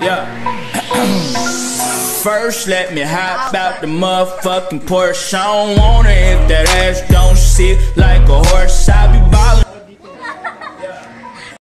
Yeah. First, let me hop out the motherfucking Porsche. I don't want it if that ass don't sit like a horse.